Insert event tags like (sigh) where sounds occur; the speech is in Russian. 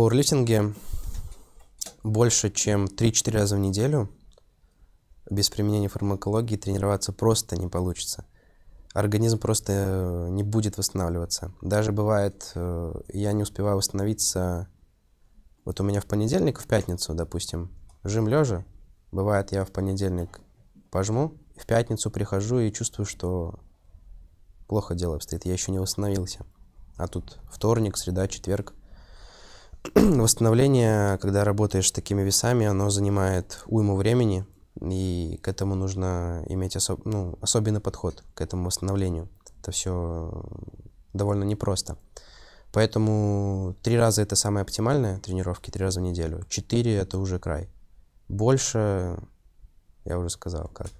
пауэрлифтинге больше, чем 3-4 раза в неделю без применения фармакологии тренироваться просто не получится. Организм просто э, не будет восстанавливаться. Даже бывает, э, я не успеваю восстановиться. Вот у меня в понедельник, в пятницу, допустим, жим лежа. Бывает, я в понедельник пожму, в пятницу прихожу и чувствую, что плохо дело обстоит. Я еще не восстановился. А тут вторник, среда, четверг. (clears throat) Восстановление, когда работаешь с такими весами, оно занимает уйму времени, и к этому нужно иметь особ... ну, особенный подход к этому восстановлению. Это все довольно непросто. Поэтому три раза это самое оптимальное тренировки, три раза в неделю. Четыре это уже край. Больше, я уже сказал, как